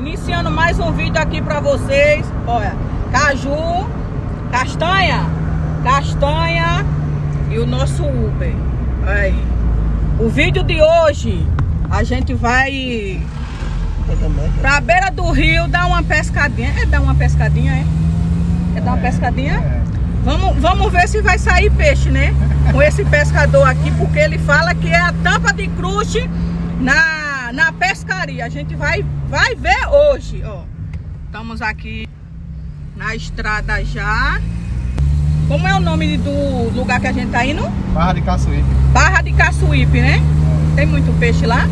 Iniciando mais um vídeo aqui pra vocês. Olha, caju, castanha, castanha e o nosso Uber. Aí. O vídeo de hoje, a gente vai pra beira do rio dar uma pescadinha. É dar uma pescadinha, é? É dar uma pescadinha? Vamos, vamos ver se vai sair peixe, né? Com esse pescador aqui, porque ele fala que é a tampa de crush na, na pescaria. A gente vai, vai ver hoje, ó. Estamos aqui na estrada já. Como é o nome do lugar que a gente tá indo? Barra de Caçuípe. Barra de Caçuípe, né? Tem muito peixe lá?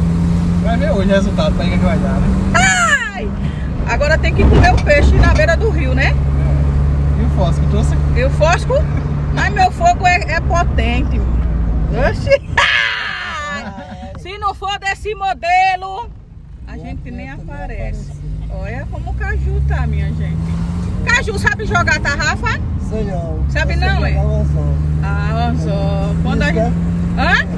Vai ver hoje o resultado, pra que vai dar, né? Ai! Agora tem que comer o peixe na beira do rio, né? E o fósforo, trouxe? E o fósforo? Mas meu fogo é, é potente. Oxi! Se não for desse modelo, a gente nem aparece. Olha como o Caju tá, minha gente. Caju, sabe jogar tarrafa? Sei não. Sabe Eu não, é? jogar um anzol. Ah, só. Quando a gente... Hã?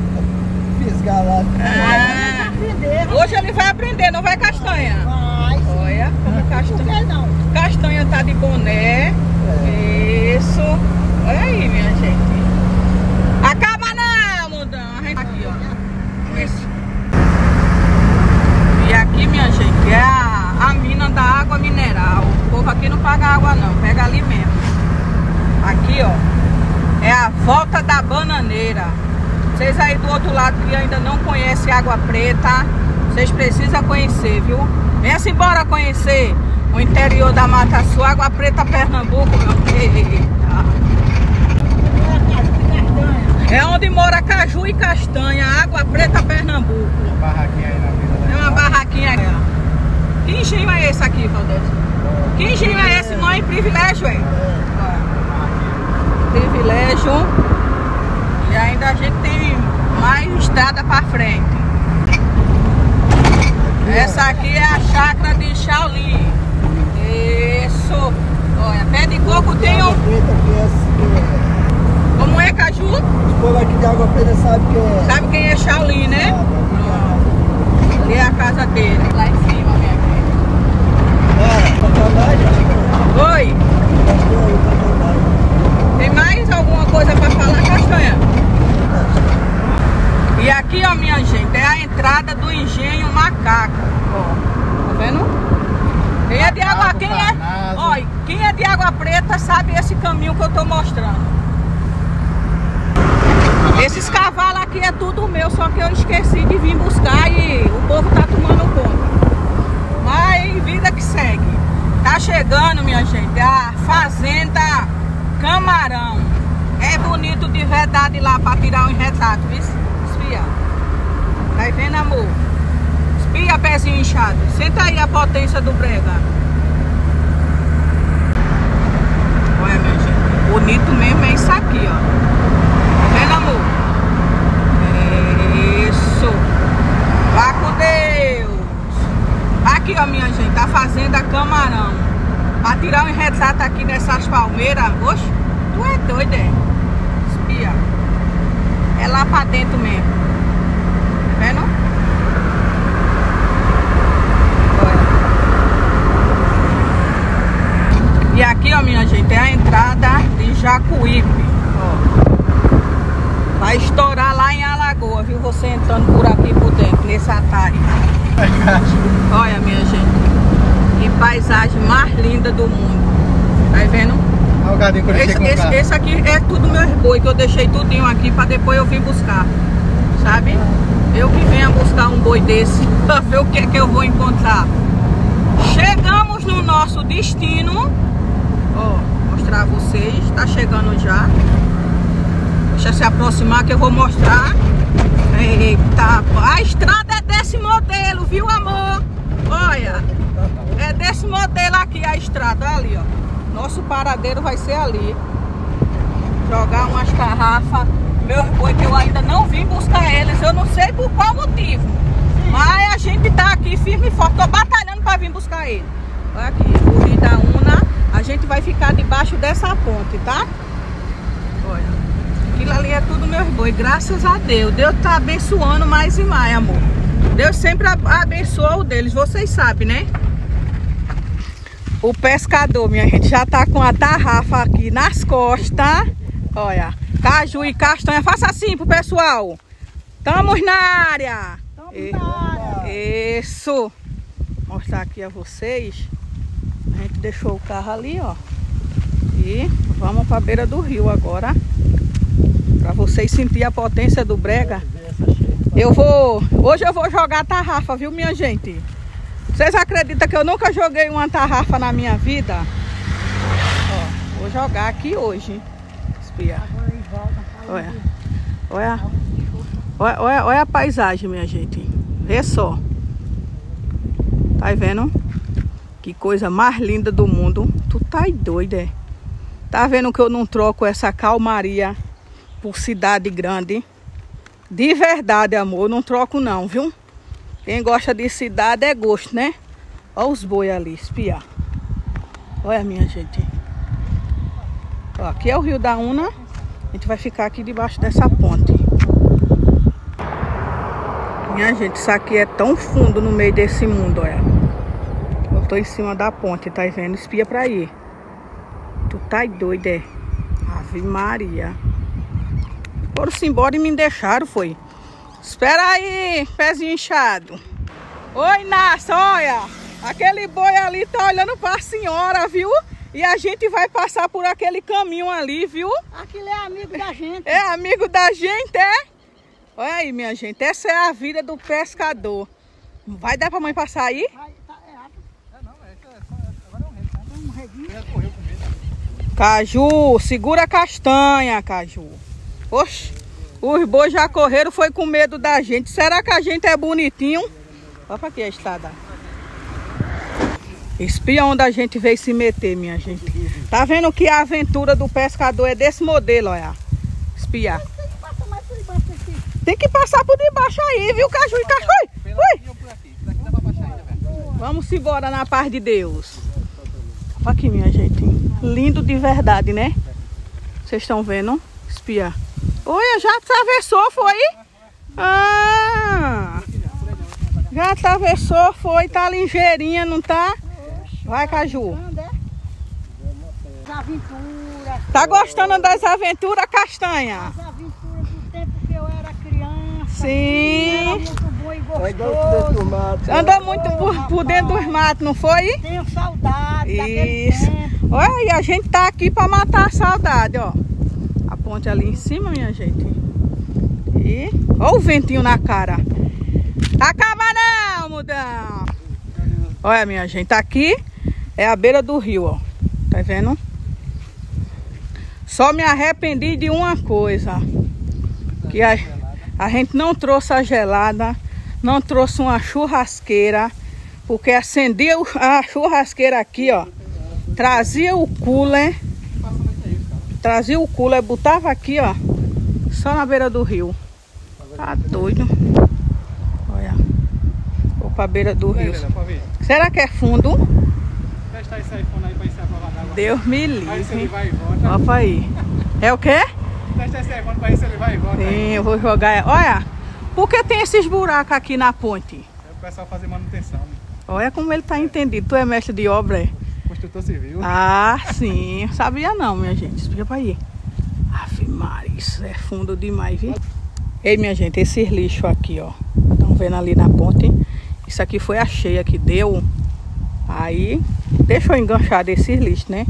Fisgar lá. Ah, hoje ele vai aprender, não vai castanha. Mas, Olha como castanha. não? Castanha tá de boné. Isso. Olha aí, minha gente. Acaba não, mudão. A gente- Aqui, ó. Isso. E aqui, minha gente, é a, a mina da água aqui não paga água não, pega ali mesmo. Aqui, ó. É a volta da bananeira. Vocês aí do outro lado que ainda não conhecem Água Preta, vocês precisam conhecer, viu? Venha-se embora conhecer o interior da Mata Sul, Água Preta, Pernambuco, meu. Eita. É onde mora caju e castanha, Água Preta, Pernambuco. Barraquinha aí na vila. né? É uma barraquinha aí, ó. Que engenho é esse aqui, Valdez? Que engenho é esse, mãe? Privilégio, é? Privilégio. E ainda a gente tem mais estrada pra frente. Essa aqui é a chácara de Shaolin. Isso. Olha, pé de coco tem um. É. Como é, Caju? Os povos aqui de água preta sabem que é. Sabe quem é Shaolin, né? Sabe, Ali é a casa dele. Lá em cima, minha gente. É, papai, Oi. pastor, papai. Tem mais alguma coisa pra falar, Castanha? E aqui, ó, minha gente, é a entrada do engenho Macaco. Ó, tá vendo? Quem é de água, Macaco, quem é, Parnaso. ó, quem é de água preta sabe esse caminho que eu tô mostrando. Esses cavalos aqui é tudo meu, só que eu esqueci de vir buscar e o povo tá tomando conta. Mas vida que segue. Tá chegando, minha gente, a Fazenda Camarão. É bonito de verdade lá pra tirar um retrato, viu? Espia. Vendo, amor? Espia, pezinho inchado. Senta aí a potência do brega. Olha, minha gente. Bonito mesmo é isso aqui, ó. Tá vendo, amor? Isso. Vá com Deus. Aqui, ó, minha gente, a Fazenda Camarão. Pra tirar um retrato aqui nessas palmeiras. Oxe, tu é doido, é? Espia. É lá pra dentro mesmo. Tá vendo? Olha. E aqui, ó, minha gente, é a entrada de Jacuípe. Ó. Vai estourar lá em Alagoa, viu? Você entrando por aqui por dentro, nesse atalho. Olha, minha gente. Que paisagem mais linda do mundo. Tá vendo? Esse, esse- esse aqui é tudo meus boi que eu deixei tudinho aqui pra depois eu vir buscar. Sabe? Eu que venha buscar um boi desse pra ver o que é que eu vou encontrar. Chegamos no nosso destino. Ó, mostrar a vocês. Tá chegando já. Deixa se aproximar que eu vou mostrar. Eita, a estrada é desse modelo, viu amor? Olha, é desse modelo aqui a estrada, ali ó. Nosso paradeiro vai ser ali. Jogar umas tarrafas. Meus boi que eu ainda não vim buscar eles, eu não sei por qual motivo. Mas a gente tá aqui firme e forte, tô batalhando pra vir buscar ele. Olha aqui, o Rio da Una, a gente vai ficar debaixo dessa ponte, tá? Olha, aquilo ali é tudo meus boi, graças a Deus. Deus tá abençoando mais e mais, amor. Deus sempre abençoa o deles, vocês sabem, né? O pescador, minha gente, já tá com a tarrafa aqui nas costas. Olha, caju e castanha. Faça assim pro pessoal. Estamos na área. Estamos na área. Isso. Vou mostrar aqui a vocês. A gente deixou o carro ali, ó. E vamos para a beira do rio agora. Para vocês sentir a potência do brega. Eu vou. Hoje eu vou jogar tarrafa, viu, minha gente? Vocês acreditam que eu nunca joguei uma tarrafa na minha vida? Ó, vou jogar aqui hoje. Olha. Olha. Olha, olha, olha a paisagem, minha gente. Vê só. Tá vendo? Que coisa mais linda do mundo. Tu tá doida, é? Tá vendo que eu não troco essa calmaria por cidade grande? De verdade, amor, eu não troco não, viu? Quem gosta de cidade é gosto, né? Olha os boi ali, espiar. Olha, minha gente. Ó, aqui é o Rio da Una. A gente vai ficar aqui debaixo dessa ponte. Minha gente, isso aqui é tão fundo no meio desse mundo, olha. Eu tô em cima da ponte, tá vendo? Espia pra aí. Tu tá doido, é? Ave Maria. Foram-se embora e me deixaram, foi. Espera aí, pezinho inchado. Oi, Nasce, olha. Aquele boi ali tá olhando pra senhora, viu? E a gente vai passar por aquele caminho ali, viu? Aquilo é amigo da gente. É amigo da gente, é? Olha aí, minha gente. Essa é a vida do pescador. Vai dar pra mãe passar aí? Vai, tá errado. Caju, segura a castanha, Caju. Oxe, os bois já correram, foi com medo da gente. Será que a gente é bonitinho? Olha pra aqui a estrada. Espia onde a gente veio se meter, minha gente. Tá vendo que a aventura do pescador é desse modelo, olha. Espiar. Tem que passar por debaixo aí, viu, Caju e Caju? Ui. Vamos embora na paz de Deus. Olha aqui, minha gente. Lindo de verdade, né? Vocês estão vendo? Espia. Olha, já atravessou, foi? Ah! Já atravessou, foi. Tá ligeirinha, não tá? Vai, Caju. Tá gostando das aventuras, Castanha? As aventuras do tempo que eu era criança. Sim. E dentro mato. Anda muito por, por dentro dos matos, não foi? Tenho saudade daquele Isso. tempo. Olha, e a gente tá aqui pra matar a saudade, ó. Ponte ali em cima, minha gente. E olha o ventinho na cara. Acaba não, mudão. Olha, minha gente, aqui é a beira do rio, ó. Tá vendo? Só me arrependi de uma coisa. Que a, a gente não trouxe a gelada, não trouxe uma churrasqueira, porque acendia a churrasqueira aqui, ó. Trazia o cooler, trazia o cooler, botava aqui, ó, só na beira do rio. Tá doido. Olha. Vou pra beira do rio. Pra. Será que é fundo? Testa esse iPhone aí pra ensinar a prova d'água. Deus me livre. Opa aí. É o quê? Testa esse iPhone pra ver se ele vai e volta. Sim, eu vou jogar. Olha, por que tem esses buracos aqui na ponte? É o pessoal fazer manutenção. Olha como ele tá entendido. Tu é mestre de obra, é? Construtor civil. Ah, sim. Sabia não, minha gente. Explica pra aí. Ave Maria, isso é fundo demais, viu? Ei, minha gente, esses lixos aqui, ó. Estão vendo ali na ponte? Isso aqui foi a cheia que deu. Aí, deixa eu enganchar desses lixos, né?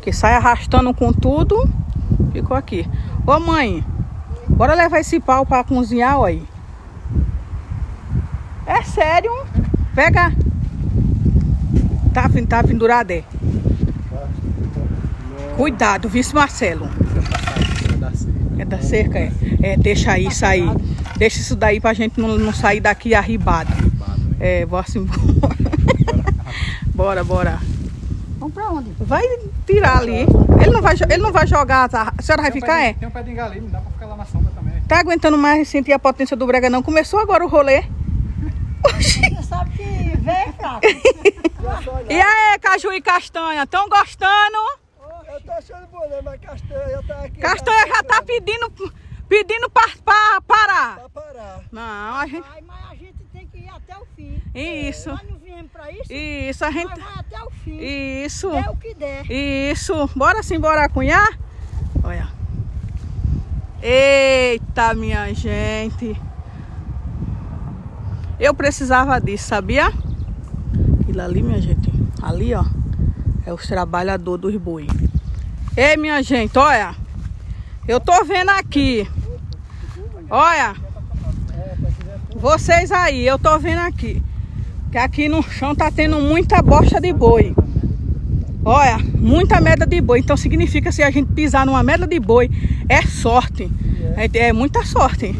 Que sai arrastando com tudo. Ficou aqui. Ô, mãe, bora levar esse pau pra cozinhar, ó aí. É sério? Pega. Tá, tá pendurado, é? Cuidado, vice Marcelo. É da cerca, é? É, deixa aí sair. Deixa isso daí pra gente não, não sair daqui arribado. É, bora assim, bora, bora. Vamos pra onde? Vai tirar ali. Ele não vai, ele não vai jogar, tá? a senhora vai ficar, é? Tem um pé de engalim, não dá pra ficar lá na sombra também. Tá aguentando mais sentir a potência do brega não? Começou agora o rolê. Você sabe que vem fraco. E aí, Caju e Castanha, estão gostando? Eu tô achando bom, né? Mas castanha tá aqui. Castanha já tá pedindo, pedindo pra, pra parar. Pra parar. Não, a gente... Mas a gente tem que ir até o fim. Isso. Nós não viemos pra isso. Isso, a gente... Nós vai até o fim. Isso. É o que der. Isso. Bora sim, bora cunhar? Olha. Eita, minha gente. Eu precisava disso, sabia? Aquilo ali, minha gente. Ali, ó. É os trabalhadores dos boi. Ei, minha gente, olha. Eu tô vendo aqui. Olha. Vocês aí, eu tô vendo aqui. Que aqui no chão tá tendo muita bosta de boi. Olha, muita merda de boi. Então significa se a gente pisar numa merda de boi, é sorte. É, é muita sorte.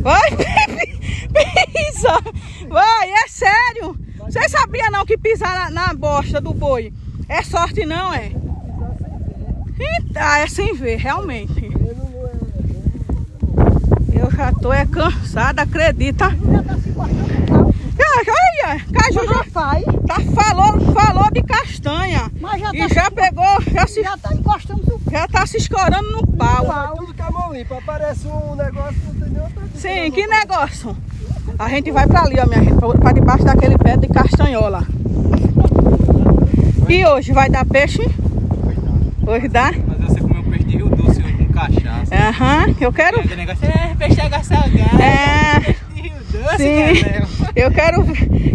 Vai, pisa. Vai, é sério. Vocês sabiam não que pisar na, na bosta do boi é sorte não, é? Então, é sem ver, realmente. Eu já tô é cansada, acredita? Tá Ah, Olha, Caju já Rapaz, tá, falou, falou de castanha. mas já E tá, já pegou, já, se, já tá encostando o já tá se escorando no pau. Tá tudo com a mão limpa. Aparece um negócio, não tem nem outra Sim, que negócio. A gente vai pra ali, ó, minha gente, pra debaixo daquele pé de castanhola. E hoje vai dar peixe? Hoje dá? Mas você comeu um peixe de rio doce hoje com cachaça. Aham, eu quero. Aquele negócio, é, peixe água salgada. É. Peixe de rio doce, Sim. Eu quero,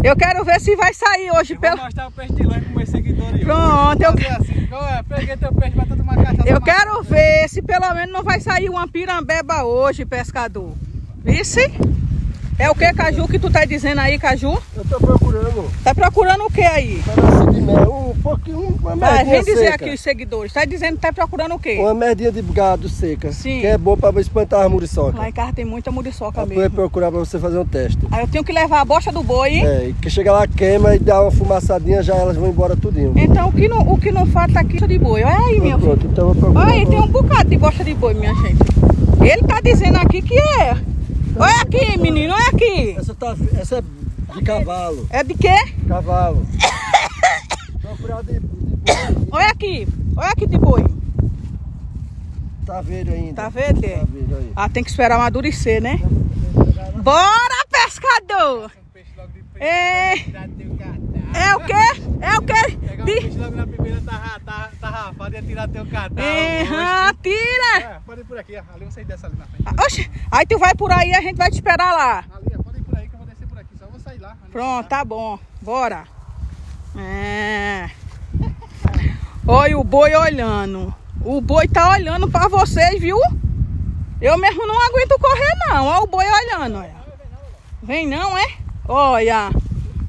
eu quero ver se vai sair hoje Eu vou pelo. mostrar o peixe de lã com meus seguidores. Pronto, eu- Vou assim, ó, peguei teu peixe, cachaça. Eu quero ver se pelo menos não vai sair uma pirambeba hoje, pescador. Vice? É o que, Caju, que tu tá dizendo aí, Caju? Eu tô procurando Tá procurando o que aí? um pedaço de mel, um pouquinho, uma merdinha vem dizer seca. aqui os seguidores. Tá dizendo que tá procurando o quê? Uma merdinha de gado seca. Sim. Que é bom pra espantar as muriçoca. Lá em casa tem muita muriçoca Depois mesmo. procurar pra você fazer um teste. Aí eu tenho que levar a bocha do boi. É, e que chega lá, queima e dá uma fumaçadinha, já elas vão embora tudinho. Então o que não, o que não falta aqui é de boi. Olha aí, minha filha. Pronto, então eu vou procurar. Olha aí, tem um bocado de bocha de boi, minha gente. Ele tá dizendo aqui que é. Olha aqui, menino, olha aqui. Essa, tá, essa é de cavalo. É de quê? Cavalo. Procurar de, de boi. Olha aqui. Olha aqui de boi. Tá verde ainda. Tá verde? Tá verde aí. Ah, tem que esperar amadurecer, né? Bora, pescador! Um peixe logo de peixe. É, É o quê? É o quê? Pegar um De... peixe logo na primeira tá, ra- tá, tá rafado e tirar teu catarro. Aham, tira! É, pode ir por aqui, ali você desce ali na frente. Ah, Oxe, aí tu vai por aí e a gente vai te esperar lá. Ali, ó, pode ir por aí que eu vou descer por aqui. Só vou sair lá. Pronto, tá bom. Bora. É. Olha o boi olhando. O boi tá olhando pra vocês, viu? Eu mesmo não aguento correr, não. Olha o boi olhando, olha. Vem não, é? Olha.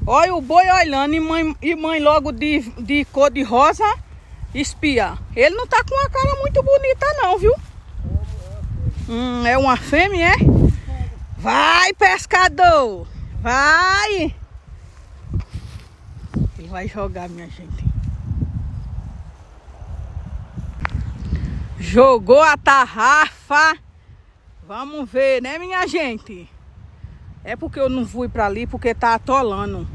Olha o boi olhando e mãe, e mãe logo de, de cor de rosa espia. Ele não tá com uma cara muito bonita, não, viu? Hum, é uma fêmea, é? Vai, pescador! Vai! Ele vai jogar, minha gente. Jogou a tarrafa. Vamos ver, né, minha gente? É porque eu não fui pra ali porque tá atolando.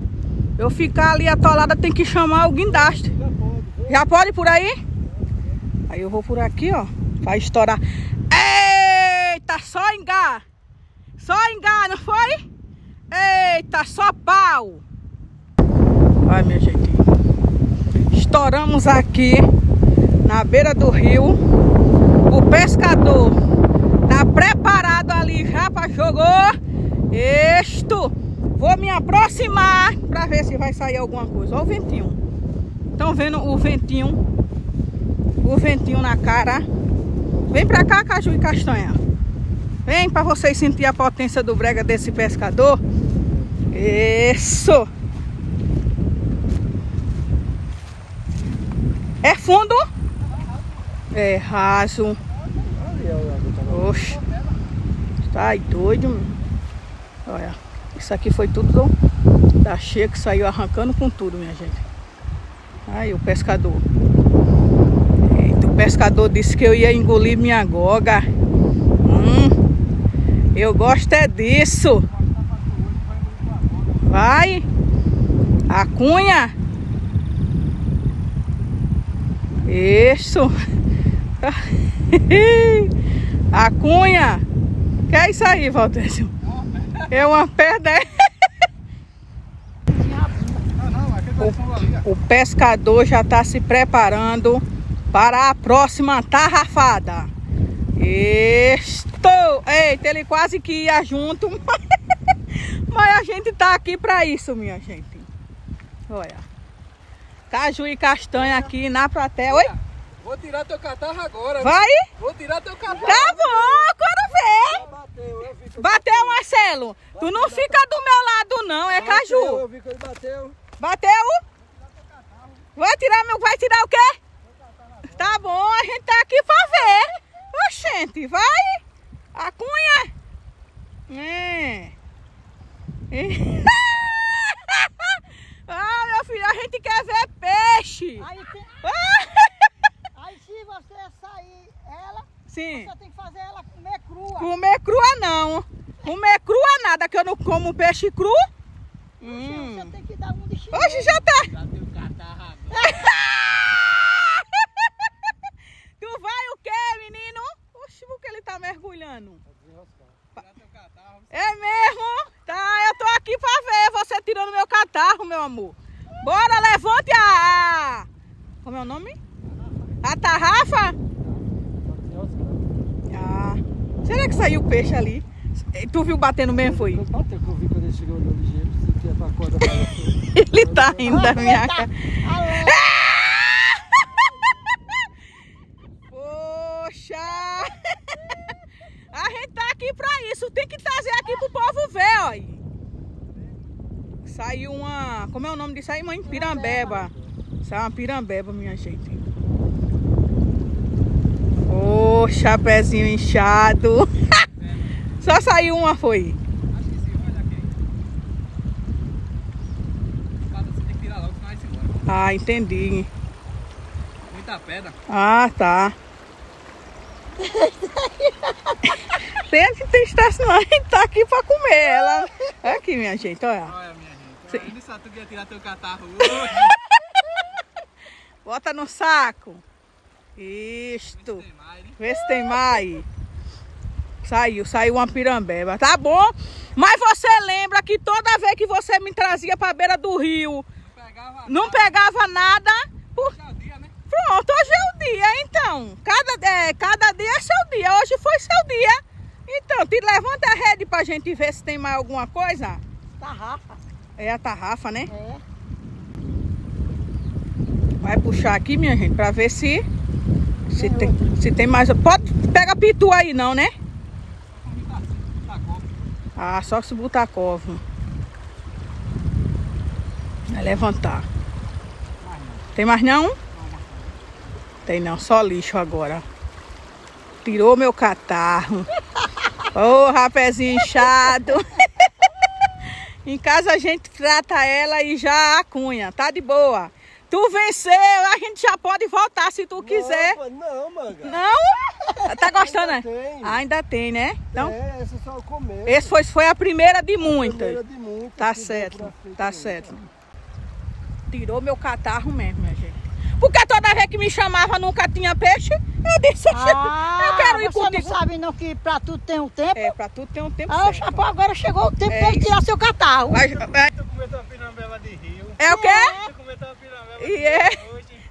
Eu ficar ali atolada tem que chamar o guindaste. Já pode por aí? Aí eu vou por aqui, ó. Vai estourar. Eita, só engar. Só engar, não foi? Eita, só pau. Vai, minha gente. Estouramos aqui na beira do rio. O pescador tá preparado ali já para jogou. Isto. Vou me aproximar para ver se vai sair alguma coisa. Olha o ventinho. Estão vendo o ventinho? O ventinho na cara. Vem pra cá, Caju e Castanha. Vem para vocês sentir a potência do brega desse pescador. Isso. É fundo? É raso. Oxe. Tá doido, meu. Olha. Isso aqui foi tudo da cheia que saiu arrancando com tudo, minha gente. Aí o pescador. Eita, o pescador disse que eu ia engolir minha goga. Hum, eu gosto é disso. Vai. A cunha. Isso. A cunha. Que é isso aí, Valdécio? É uma não, aquele O pescador já está se preparando para a próxima tarrafada. Estou! Eita, ele quase que ia junto, mas, a gente tá aqui para isso, minha gente. Olha. Caju e castanha aqui na plateia. Oi? Vou tirar teu catarro agora. Vai? Vou tirar teu catarro. Tá bom, quero ver. Bateu, eu vi que ele Bateu, Marcelo. Tu não fica do meu lado, não. É bateu, caju. Eu vi que ele bateu. Bateu? Vai tirar meu. Vai tirar o quê? Tá bom, a gente tá aqui pra ver. Oxente, vai. A cunha. É. É. ah, meu filho, a gente quer ver peixe. Aí, tem- aí se você ela, Sim. você tem que fazer ela comer crua. Comer crua não. Comer crua nada, que eu não como peixe cru. Hum. Você tem que dar um de chinelo. Hoje já tá. Já tem o catarro agora. Tu vai o quê, menino? Oxe, por que ele tá mergulhando? É mesmo? Tá, eu tô aqui pra ver você tirando meu catarro, meu amor. Bora, levante a... a- Como é o nome? A tarrafa? Será que saiu peixe ali? Tu viu batendo mesmo, foi? Bateu que eu vi quando ele chegou no ligeiro. Corda pra Ele tá rindo da minha cara. Poxa! A gente tá aqui pra isso. Tem que trazer aqui pro povo ver, ó. Saiu uma. Como é o nome disso aí, mãe? Pirambeba. Saiu uma pirambeba, minha gente. Poxa, pezinho inchado. Só saiu uma, foi. Acho que sim, olha aqui. Cada você tem que tirar logo. Ah, entendi. Muita pedra. Ah, tá. tem que ter estresse não, a gente tá aqui pra comer ela. Aqui, minha gente, olha. Olha, minha gente. Sim. Eu ainda só tu ia tirar teu catarro. Bota no saco. Isto. Vê se tem mais. Saiu, saiu uma pirambeba. Tá bom? Mas você lembra que toda vez que você me trazia pra beira do rio, Não pegava não nada. pegava nada. Por... Já o dia, né? Pronto, hoje é o dia, então. Cada, é, cada dia é seu dia. Hoje foi seu dia. Então, te levanta a rede pra gente ver se tem mais alguma coisa. Tarrafa. É a tarrafa, né? É. Vai puxar aqui, minha gente, pra ver se se tem, se tem mais. Pode pega pitu aí, não, né? Ah, só se botar covo. Vai levantar. Tem mais não? Tem não, só lixo agora. Tirou meu catarro. Ô, rapezinho inchado. em casa a gente trata ela e já a cunha, tá de boa. Tu venceu, a gente já pode voltar se tu quiser. Não, não manga. Não? Tá gostando, né? Ainda tem. Ainda tem, né? Então, É, esse é só o começo. esse foi, foi a primeira de muitas. Primeira de muitas Tá certo, tá certo. Tirou meu catarro mesmo, gente. Porque toda vez que me chamava nunca tinha peixe. Eu disse, Ah, eu quero ir você contigo. não sabe não que pra tudo tem um tempo? É, pra tudo tem um tempo Ah, o certo. chapéu agora chegou o tempo É de ele isso. tirar seu catarro. Pirambeba de rio. é o quê? Pirambeba E de é.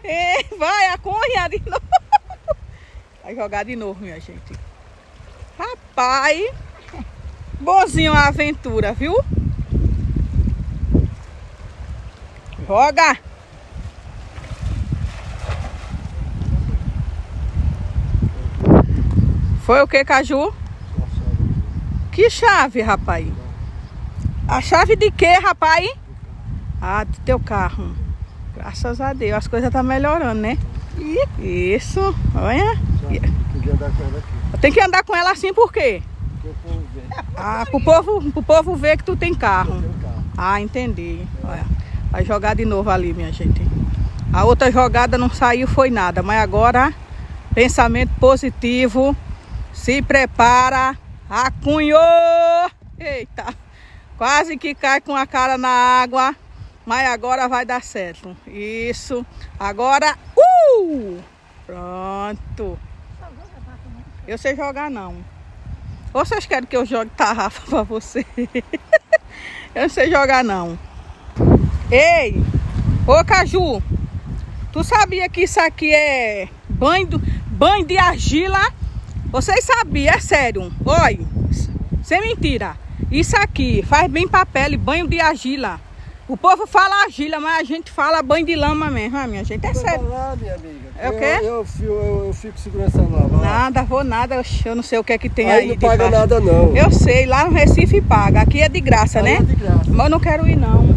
É, vai, a cunha de novo. Vai jogar de novo, minha gente. Rapaz, bonzinho a aventura, viu? Joga! Foi o que, Caju? Que chave, rapaz? A chave de quê, rapaz? Ah, do teu carro. Graças a Deus, as coisas estão melhorando, né? Isso, olha. Tem que andar com ela assim por quê? Ah, pro povo, pro povo ver que tu tem carro. Ah, entendi. Olha, vai jogar de novo ali, minha gente. A outra jogada não saiu, foi nada. Mas agora, pensamento positivo. Se prepara. Acunhou! Eita! Quase que cai com a cara na água. Mas agora vai dar certo. Isso. Agora, uh! Pronto. Eu sei jogar não. Ou vocês querem que eu jogue tarrafa pra você? eu não sei jogar não. Ei, Ô, Caju, tu sabia que isso aqui é banho, banho de argila? Vocês sabiam, é sério. Olha, sem mentira. Isso aqui faz bem pra pele, banho de argila. O povo fala argila, mas a gente fala banho de lama mesmo, ah, minha gente. É sério. lá, minha amiga. É o Eu- quê? Eu, fico- eu, eu fico segurando essa lá. Nada, vou nada. Eu não sei o que é que tem Aí aí. não paga debaixo. nada não. Eu sei, lá no Recife paga. Aqui é de graça, Aí né? é de graça. Mas eu não quero ir não.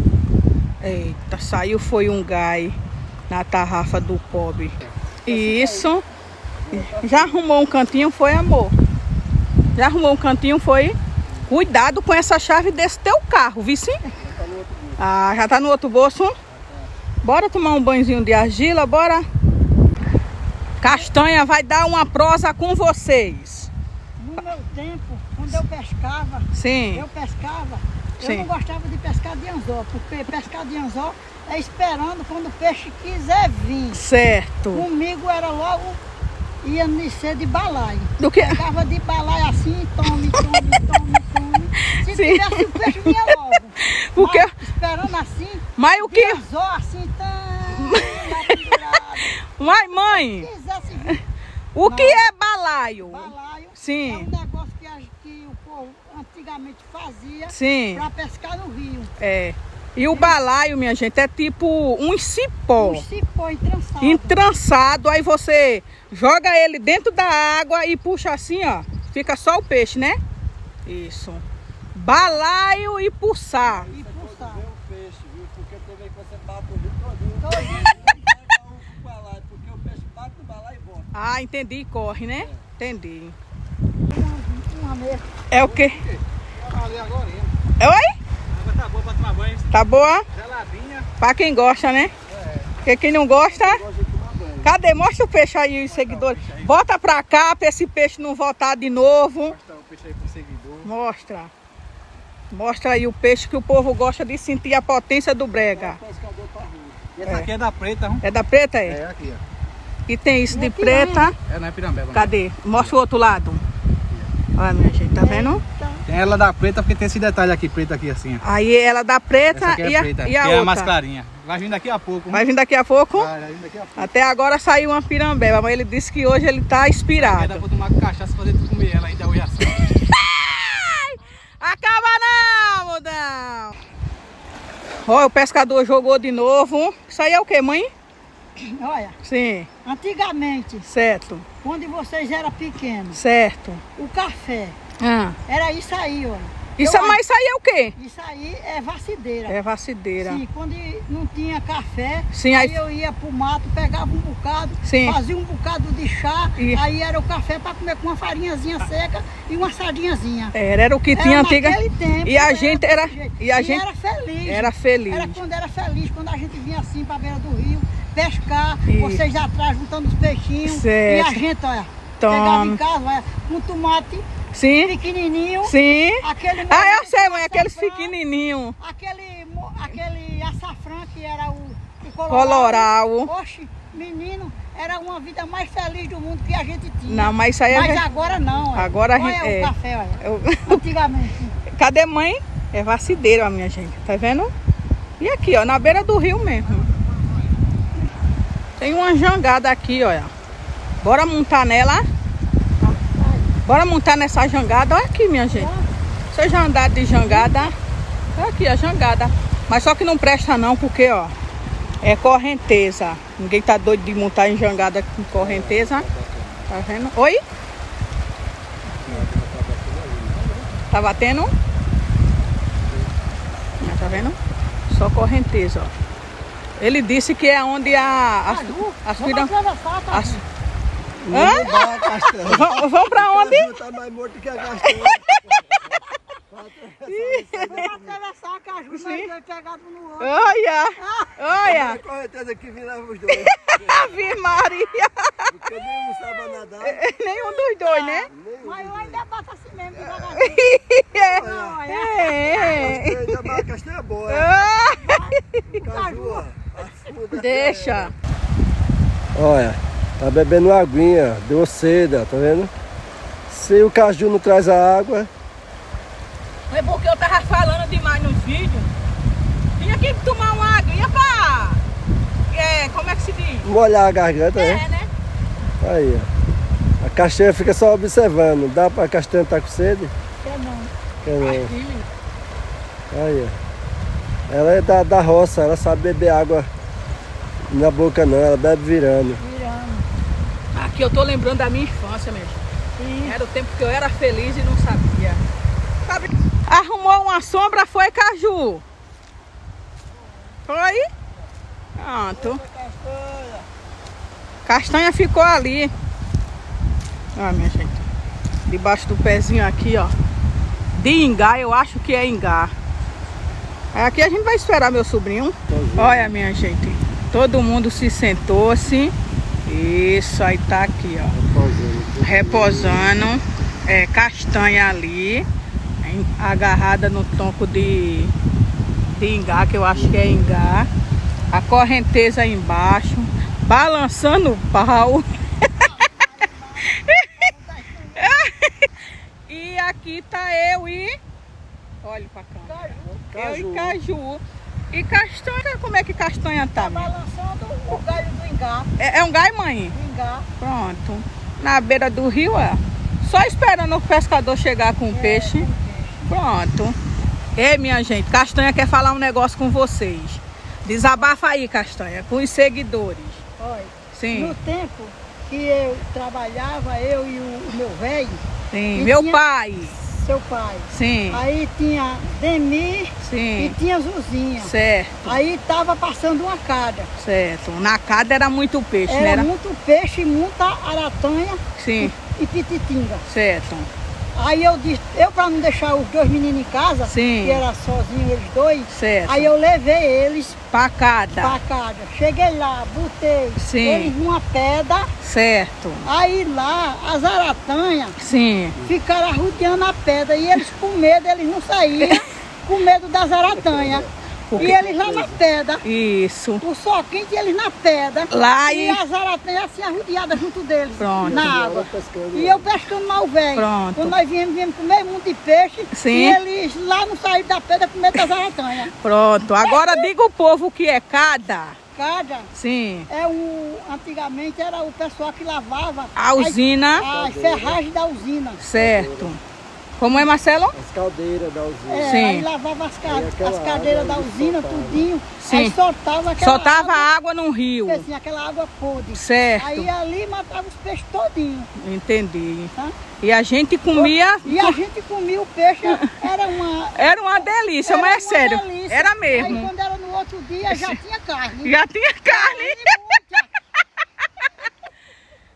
Eita, saiu foi um gai na tarrafa do pobre. Isso. Já arrumou um cantinho, foi amor. Já arrumou um cantinho, foi. Cuidado com essa chave desse teu carro, viu sim? Ah, já tá no outro bolso? Bora tomar um banhozinho de argila, bora. Castanha vai dar uma prosa com vocês. No meu tempo, quando eu pescava, Sim, eu pescava, Sim. eu não gostava de pescar de anzol, porque pescar de anzol é esperando quando o peixe quiser vir. certo. Comigo era logo, ia me ser de balaio. Do que? Pegava de balaio assim, tome, tome, tome, tome. Se Sim. tivesse o peixe, vinha logo. Porque- Mas, esperando assim, Mas o que? assim, pendurado. Mas mãe, Se quisesse o que é balaio? balaio, é Sim. um negócio que, que o povo antigamente fazia Sim, para pescar no rio. é. E o balaio, minha gente, é tipo um cipó Um cipó entrançado. entrançado. Aí você joga ele dentro da água e puxa assim, ó. Fica só o peixe, né? Isso. Balaio e pulsar. E pulsar. Vê o peixe, viu? Porque também que você bate o rio todinho. Todinho. Balaio, porque o peixe bate no balaio e volta. Ah, entendi, corre, né? Entendi. Uma, uma. É o quê? Ali agora, hein? Oi? Água tá boa pra tomar banho. Tá boa? Geladinha. Pra quem gosta, né? Porque quem não gosta... Gosta tomar banho. Cadê? Mostra o peixe aí, os seguidores. Bota pra cá pra esse peixe não voltar de novo. Mostra o peixe aí pro seguidor. Mostra. Mostra aí o peixe que o povo gosta de sentir a potência do brega. E essa aqui é da preta, hein? É da preta, é? É aqui, ó. E tem isso de preta. É na Pirambeba. Cadê? Mostra o outro lado. Olha, minha gente, tá vendo? Tem ela da preta porque tem esse detalhe aqui, preto aqui assim, ó. Aí ela da preta é e a, preta, e a é a outra. mais clarinha. Vai vir daqui a pouco. Vai vir daqui a pouco. Vai, vai vir daqui a pouco. Até agora saiu uma pirambeba, mas ele disse que hoje ele tá Vai dar inspirado. pra tomar cachaça e fazer tu comer ela ainda hoje assim. Acaba não, mudão! Olha, o pescador jogou de novo. Isso aí é o que, mãe? Olha, Sim, antigamente, certo, quando vocês eram pequenos, certo. o café Ah, era isso aí, olha. isso, Eu- mas isso aí é o quê? Isso aí é vacideira. É vacideira. Sim, quando não tinha café, Sim, aí aí- eu ia pro mato, pegava um bocado, Sim. fazia um bocado de chá, E- aí era o café para comer com uma farinhazinha seca e uma sardinhazinha. Era, era o que Era tinha antiga. naquele tempo, E a era gente era. E a gente era feliz. era feliz. Era quando era feliz, quando a gente vinha assim pra beira do rio, pescar, E- vocês atrás juntando os peixinhos. Certo. E a gente, olha, Toma. chegava em casa, olha, um tomate Sim, pequenininho. sim. Aquele Ah, eu sei, mãe, aqueles pequenininhos. Aquele, aquele açafrão que era o, o Coloral. Oxe, menino, era uma vida mais feliz do mundo que a gente tinha. Não, mas isso aí é. Mas agora não. olha. Agora a olha gente- o é. café, olha. Eu- Antigamente. Cadê mãe? É vacideira, minha gente. Tá vendo? E aqui, ó, na beira do rio mesmo. Tem uma jangada aqui, olha. Bora montar nela. Bora montar nessa jangada. Olha aqui, minha gente. Você já andar de jangada. Olha aqui a jangada. Mas só que não presta não, porque, ó, é correnteza. Ninguém tá doido de montar em jangada com correnteza. Tá vendo? Oi? Tá batendo? Tá vendo? Só correnteza, ó. Ele disse que é onde a, as, Caju, as Caju. as- Não Hã? dá a castanha. Vão, vão pra onde? Tá mais morto que a castanha. Caju, Sim. um no outro. Olha! A Olha! correnteza que vem leva os dois. Ave Maria! Porque nenhum sabe nadar. Nenhum dos dois, né? Nenhum. Mas eu ainda bato assim mesmo, devagarzinho. É. Olha. É. Castanha, mas a castanha é boa. Ah, O caju, ó. Deixa! Olha, tá bebendo aguinha, deu seda, tá vendo? Se o caju não traz a água, É porque eu tava falando demais nos vídeos. Tinha que tomar uma aguinha pra molhar a garganta, né? É, né? Aí, ó. A castanha fica só observando. Dá pra castanha estar com sede? Quer não. Quer não. Aí, ó. Ela é da, da roça, ela sabe beber água na boca não, ela bebe virando. Virando. aqui eu tô lembrando da minha infância. Sim. Era o tempo que eu era feliz e não sabia. Sabe? Arrumou uma sombra, foi Caju. Foi? Pronto. Castanha ficou ali. Ó, minha gente. Debaixo do pezinho aqui, ó. De ingá, eu acho que é ingá. Aqui a gente vai esperar meu sobrinho. Olha, minha gente. Todo mundo se sentou-se. Isso, aí tá aqui, ó. Reposando. É, castanha ali. Agarrada no tronco de, de ingá, que eu acho que é ingá. A correnteza aí embaixo. Balançando o pau. e aqui tá eu e. Olha pra câmera. Eu e Caju. E castanha, como é que castanha tá? Tá balançando o galho do engá. É, é um gai, mãe? Do engá. Pronto. Na beira do rio, é. Só esperando o pescador chegar com o peixe. Pronto. Ei, minha gente, Castanha quer falar um negócio com vocês. Desabafa aí, Castanha, com os seguidores. Olha, Sim, no tempo que eu trabalhava, eu e o, meu velho, sim. Meu tinha- pai. Seu pai, Sim, aí tinha Demi e sim. tinha Zuzinha. Certo, Aí tava passando uma cada. certo. Na cada era muito peixe, né? Era Era? muito peixe, muita aratanha Sim, e pititinga. certo. Aí eu disse, eu para não deixar os dois meninos em casa, Sim. que era sozinho eles dois, Certo. aí eu levei eles Pra cada. pra casa. Cheguei lá, botei Sim. eles numa pedra, Certo. aí lá as aratanhas Sim. ficaram arrodeando a pedra e eles com medo, eles não saíam, com medo das aratanhas. Por E eles lá na pedra, Isso. o sol quente e eles na pedra. Lá e e. as aratanhas assim arrodeadas junto deles, Pronto. na água. pescando. E eu pescando mal velho. Pronto. Quando nós viemos, viemos com meio mundo de peixe. Sim. E eles lá não saíram da pedra com medo das aratanhas. Pronto. Agora diga o povo o que é cada. Cada Sim. é o. Antigamente era o pessoal que lavava A usina. as, as ferragens da usina. Certo. Como é, Marcelo? As caldeiras da usina. É, Sim. Aí lavava as, ca- Aí as cadeiras da usina, soltava. tudinho. Sim. Aí soltava aquela Soltava água. água no rio. Assim, aquela água podre. Certo. Aí ali matava os peixes todinhos. Entendi. Tá? E a gente comia. E a gente comia o peixe, era uma. Era uma delícia, era mas é uma sério. delícia. Era Aí mesmo. quando era no outro dia já tinha carne. Já tinha carne.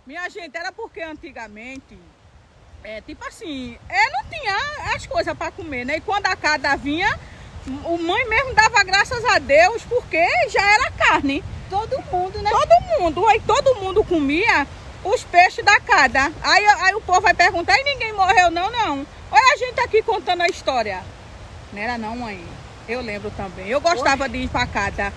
Minha gente, era porque antigamente, é tipo assim, é, não tinha as coisas para comer, né? E quando a cada vinha, o mãe mesmo dava graças a Deus porque já era carne. Todo mundo, né? Todo mundo, aí todo mundo comia os peixes da cada. Aí, aí o povo vai perguntar, e ninguém morreu não, não. Olha a gente aqui contando a história. Não era não, mãe? Eu lembro também. Eu gostava de ir pra cada.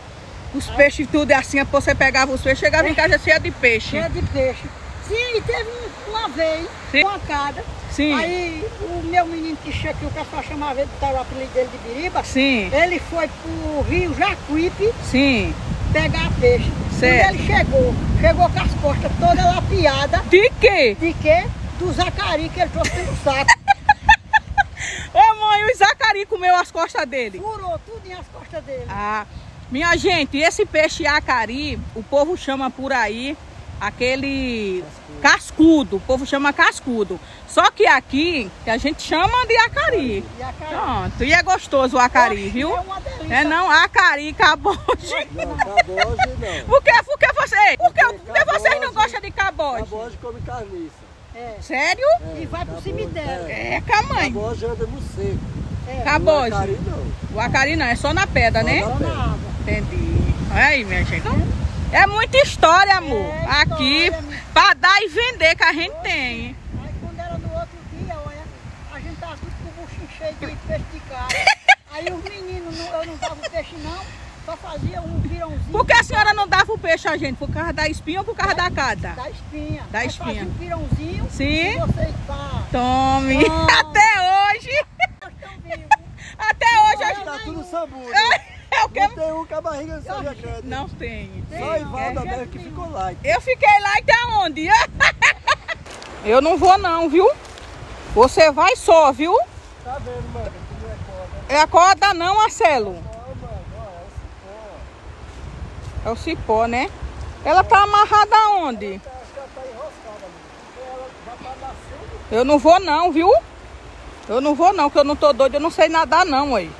Os peixes tudo assim, você pegava os peixes, chegava em casa cheia de peixe. Cheia de peixe. Sim, e teve um- uma vez, Sim. uma cada. Sim. Aí o meu menino que, che- que o pessoal chamava ele, botaram o apelido dele de Biriba, Sim, ele foi pro rio Jacuípe sim. pegar peixe. Certo. Quando ele chegou, chegou com as costas todas lapiadas. De quê? De quê? Do Zacari que ele trouxe no saco. Ô mãe, o Zacari comeu as costas dele. Furou tudo as costas dele. Ah, minha gente, esse peixe acari, o povo chama por aí aquele cascudo. O povo chama cascudo. Só que aqui a gente chama de acari. E a cara... Pronto. E é gostoso o acari, viu? É uma delícia. É não, acari, caboge. Não, caboge não. Por que, por que você? Por que, por que Caboge. vocês não gostam de caboge? Caboge come carniça. É. Sério? É, E vai pro caboge, cemitério. É. É, camãe. Caboge anda no seco. É. Caboge. Não é cari, não. O acari não, é só na pedra, Só né? na Só na água. Entendi. Olha aí, minha gente. É muita história, amor. É Aqui, história, minha- pra dar e vender que a gente tem. Aí quando era no outro dia, olha, a gente tava tudo com o buchinho cheio de peixe de cara. Aí os meninos, não, eu não dava o peixe não, só fazia um pirãozinho. Por que a senhora não dava o peixe a gente? Por causa da espinha ou por causa da cada? Da espinha. Da Aí espinha. Fazia um pirãozinho. Sim. E você está. Tome. Toma. Até hoje. Nós estamos vivos. Até hoje. a Tá tudo gente- sabugo. É é o quê? Tem um com a barriga do São Jacrede. Não tem. Só Ivaldo Alberto que ficou lá. Eu fiquei lá tá onde? Eu não vou não, viu? Você vai só, viu? Tá vendo, mano? Que não é corda. É a corda não, Marcelo. É o cipó. É o cipó, né? Ela tá amarrada aonde? Acho que ela tá tá nascendo. Eu não vou não, viu? Eu não vou não, que eu não tô doido, eu não sei nadar não, aí.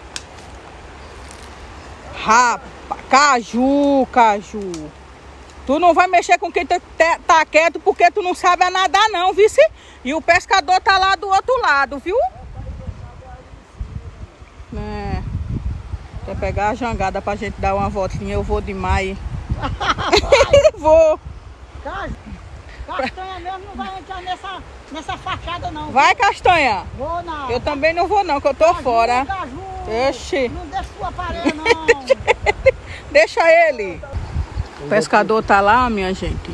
Rapa, caju, caju. Tu não vai mexer com quem tá, quieto porque tu não sabe nadar não, vice? E o pescador tá lá do outro lado, viu? É. Quer pegar a jangada pra gente dar uma voltinha, eu vou demais. vou. Caju, castanha mesmo não vai entrar nessa, nessa fachada não. Vai, castanha. Vou não. Eu também não vou não, que eu tô Caju, fora. Caju. Oxi. Não deixa tua parede não. Deixa ele. O pescador tá lá, minha gente.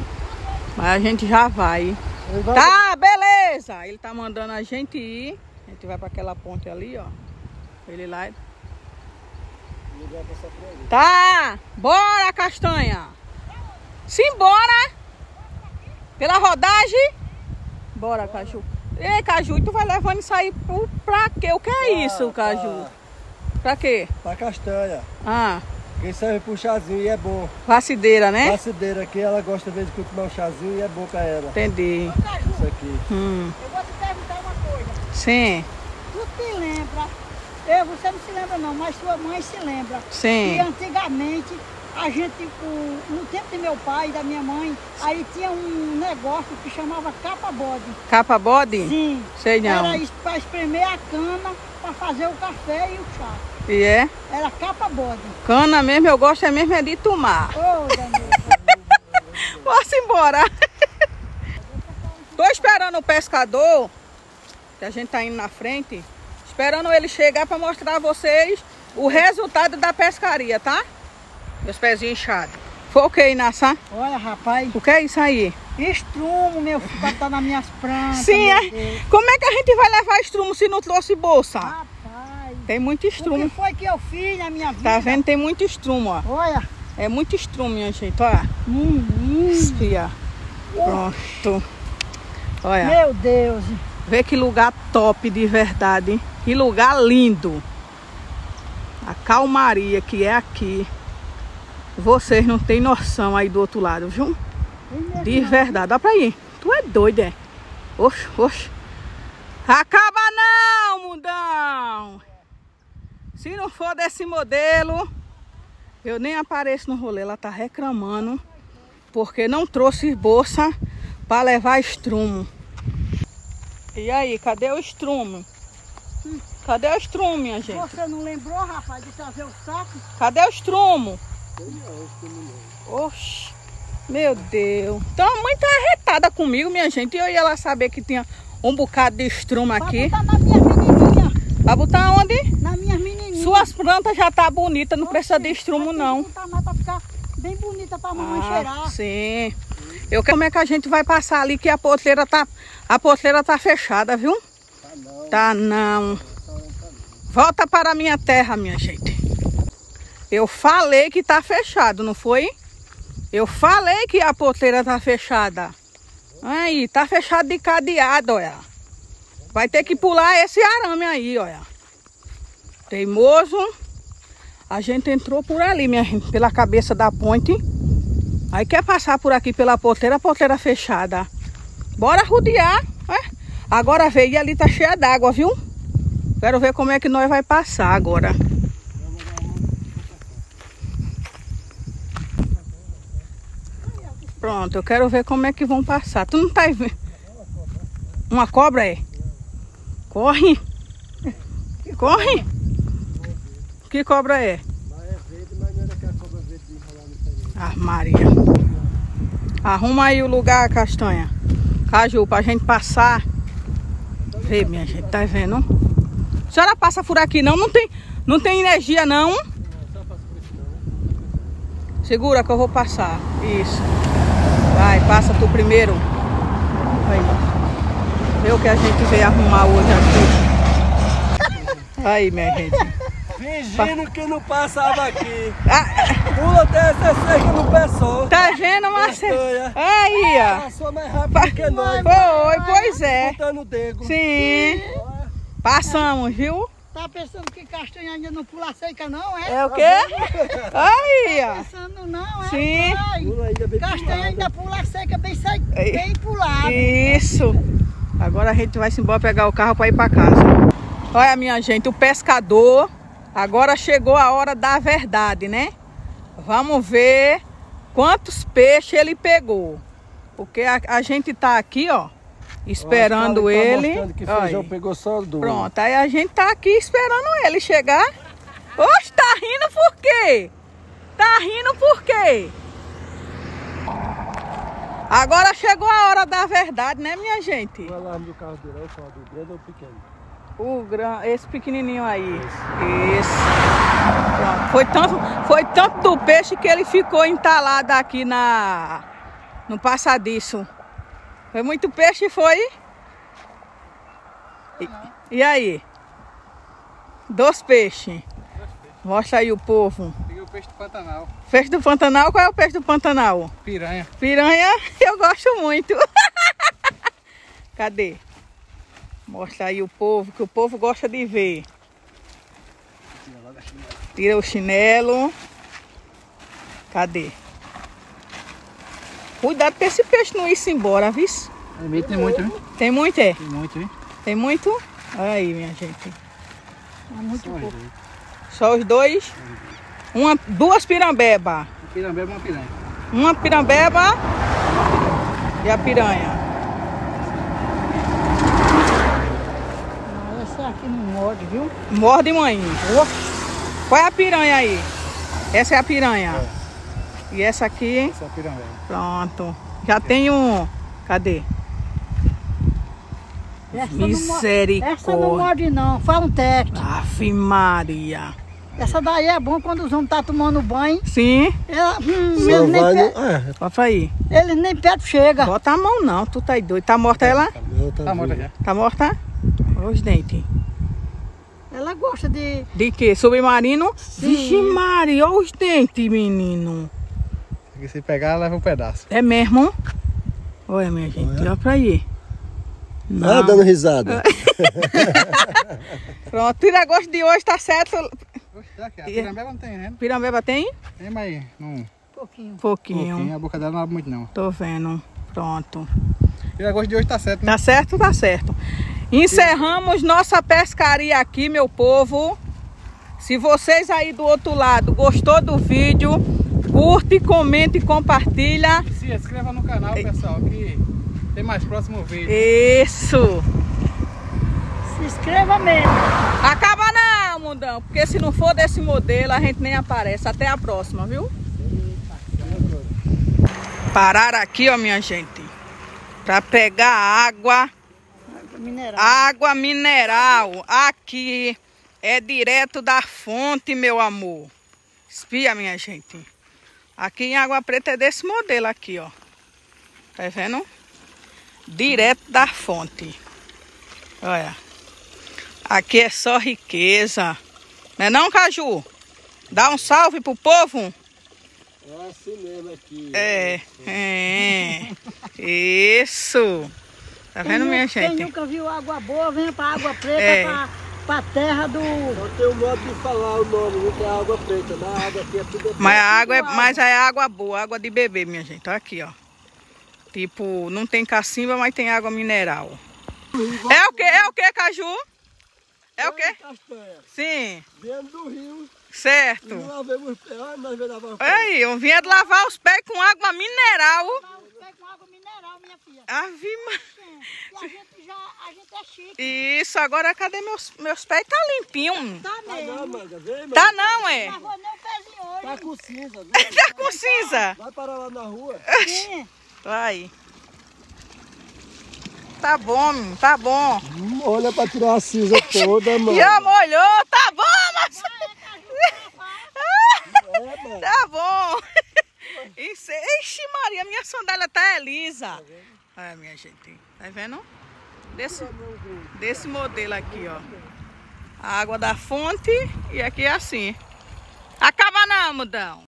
Mas a gente já vai. Ele Tá, beleza. Ele tá mandando a gente ir. A gente vai pra aquela ponte ali, ó. Ele lá. Tá, bora, castanha. Simbora. Pela rodagem. Bora, Caju. Ei, Caju, e tu vai levando isso aí pro- pra quê? O que é isso, Ah, Caju? tá. Pra quê? Pra castanha. Ah, Quem serve pro chazinho e é bom. vacideira, né? Bacideira aqui, ela gosta de em quando tomar um chazinho e é bom pra ela. Entendi. Caju, Isso aqui. Hum, eu vou te perguntar uma coisa. sim, Tu te lembra? Eu, você não se lembra não, mas sua mãe se lembra. sim. E antigamente, a gente, o- no tempo de meu pai e da minha mãe, aí tinha um negócio que chamava capa bode. Capa bode? Sim. Sei não. Era isso para espremer a cana para fazer o café e o chá. E é? Era capa bode. Cana mesmo, eu gosto é mesmo é de tomar. Ô, Danilo. Posso ir embora. Tô esperando o pescador, que a gente tá indo na frente, esperando ele chegar para mostrar a vocês o resultado da pescaria, tá? Meus pezinhos inchados. Foi o que, Inassá? Olha, rapaz, O que é isso aí? estrumo, meu filho, pra estar nas minhas pranchas. Sim, é. Como é que a gente vai levar estrumo se não trouxe bolsa? Rapaz, Tem muito o que estrumo. foi que eu fiz na minha vida? Tá vendo? Tem muito estrumo, ó. Olha, É muito estrumo, minha gente, hum, Espia. Pronto. Olha. meu Deus. Vê que lugar top de verdade. hein? Que lugar lindo. A calmaria que é aqui. Vocês não têm noção aí do outro lado, viu? De verdade. Olha pra aí. Tu é doido, é? Oxe, oxe. Acaba não, mundão. Se não for desse modelo, eu nem apareço no rolê. Ela tá reclamando porque não trouxe bolsa para levar estrumo. E aí, cadê o estrume? Cadê o estrume, minha gente? Você não lembrou, rapaz, de trazer o saco? Cadê o estrumo? Oxi, meu Deus. Então a mãe tá arretada comigo, minha gente. E eu ia lá saber que tinha um bocado de estrumo Pra aqui. botar na minha menininha. Vai botar onde? Na minha menininha. Suas plantas já tá bonita, não precisa de estrumo, não. Tá mais pra ficar bem bonita pra mamãe Ah, cheirar. sim. Eu quero como é que a gente vai passar ali que a potreira tá a potreira tá fechada, viu? Tá não. Tá não. Volta para a minha terra, minha gente. Eu falei que tá fechado, não foi? Eu falei que a porteira tá fechada. Aí, tá fechado de cadeado, olha. Vai ter que pular esse arame aí, olha. Teimoso. A gente entrou por ali, minha gente, pela cabeça da ponte. Aí quer passar por aqui pela porteira, porteira fechada. Bora rodear, né? Agora veio e ali tá cheia d'água, viu? Quero ver como é que nós vai passar agora. Pronto, eu quero ver como é que vão passar. Tu não tá vendo? Uma cobra é? Corre! Corre! Que cobra é? Ah, Maria. Arruma aí o lugar, castanha. Caju, pra gente passar. Vê, minha gente, tá vendo? A senhora passa por aqui não? Não tem, não tem energia não? Segura que eu vou passar. Isso. Vai, passa tu primeiro. Aí. Vê o que a gente veio arrumar hoje aqui. Aí, minha gente. Fingindo que não passava aqui. Ah, Pula até essa cerca no pé só. tá vendo, Marcelo? Castanha. Aí, ó. Passou mais rápido que nós. Foi, pois é. Dedo. Sim. Passamos, viu? Tá pensando que castanha ainda não pula seca, não, é? É o quê? Aí, ó. Pensando não, é? Sim. Ainda Castanha ainda pula seca, bem, se... Bem pulada. Isso. Agora a gente vai se embora pegar o carro para ir para casa. Olha, minha gente, o pescador. Agora chegou a hora da verdade, né? Vamos ver quantos peixes ele pegou. Porque a, a gente tá aqui, ó, esperando Olha, tá ele. mostrando Que feijão aí. pegou só dois. Pronto, aí a gente tá aqui esperando ele chegar. Oxe, tá rindo por quê? Tá rindo por quê? Agora chegou a hora da verdade, né, minha gente? O alarme do carro dele é o? Do grande ou pequeno? O gran... Esse pequenininho aí. Esse. Pronto. Foi tanto, foi tanto do peixe que ele ficou entalado aqui na no passadiço. Foi muito peixe, foi? E, e aí? Dos peixes. Mostra aí o povo. Peguei o peixe do Pantanal. Peixe do Pantanal, qual é o peixe do Pantanal? Piranha. Piranha, eu gosto muito. Cadê? Mostra aí o povo, que o povo gosta de ver. Tira o chinelo. Cadê? Cuidado pra esse peixe não ir embora, viu? Ali tem muito, viu? Tem muito, é? Tem muito, viu? Tem muito? Olha aí, minha gente. É muito Só os pouco. dois. Só os dois. Uma, duas pirambeba. Pirambeba e uma piranha. Uma pirambeba e a piranha. Não, essa aqui não morde, viu? Morde, mãe. Qual é a piranha aí? Essa é a piranha. E essa aqui, Essa é a pronto. Já tem um. Cadê? Essa não Misericórdia. Essa não morde não, fala um teste. Ave Maria. Essa daí é bom quando os homens estão tomando banho. Sim, Ela, hum, Só eles, nem vai. É, bota aí. eles nem perto chega. Bota a mão não, tu tá aí doido. Tá morta ela? não, tá Tá morta já. Tá morta? Olha os dentes. Ela gosta de. De quê? Submarino? Vixe Maria, olha os dentes, menino. Porque se pegar, leva um pedaço. É mesmo? Olha, minha gente, olha pra aí. Ah, dando risada. Pronto, o negócio de hoje tá certo. Oxe, tá aqui. A pirambeba não tem, né? Pirambeba tem? Tem, mas não. Pouquinho. Pouquinho. Pouquinho. A boca dela não abre muito, não. Tô vendo. Pronto. E o negócio de hoje tá certo, né? Tá certo? Tá certo. Encerramos nossa pescaria aqui, meu povo. Se vocês aí do outro lado gostou do vídeo, curte, comente e compartilha. E se inscreva no canal, pessoal, que tem mais próximo vídeo. Isso. Se inscreva mesmo. Acaba não, mundão, porque se não for desse modelo, a gente nem aparece. Até a próxima, viu? Parar aqui, ó, minha gente, para pegar água, Mineral. água mineral. Aqui é direto da fonte, meu amor. Espia, minha gente. Aqui em Água Preta é desse modelo aqui, ó. Tá vendo? Direto da fonte. Olha. Aqui é só riqueza. Não é não, Caju? Dá um salve pro povo. É assim mesmo aqui. É, é. Isso. Tá vendo, minha Quem gente? nunca viu água boa, venha pra água preta, É. pra, pra terra do. Só tem o modo de falar o nome, não que é água preta. Na água aqui é tudo Mas a água é, mas é água boa, água de beber, minha gente. Olha aqui, ó. Tipo, não tem cacimba, mas tem água mineral. É o que? É o que, Caju? É o que? Castanha. Sim, Viemos do rio e certo. não lavemos os pés. Olha, nós vamos lavar os Olha aí, eu vinha de lavar os pés com água mineral. Pega com água mineral, minha filha. Ave E a gente já. A gente é chique. Isso, agora cadê meus, meus pés? Tá limpinho. Tá Não, mesmo. manga, vem, manga. Tá não, é? Lavou nem o pezinho hoje. Tá com cinza. Vem. Tá com cinza. Vai parar lá na rua. Sim. Vai. Tá bom, menino, tá bom. Hum, Olha pra tirar a cinza toda, mano. Já molhou, tá bom, mas... É, mano. Tá bom. Isso, ixi, Maria, minha sandália tá lisa. Olha, minha gente, tá vendo? Desse, desse modelo aqui, ó. A água da fonte e aqui é assim. Acaba não, mudão.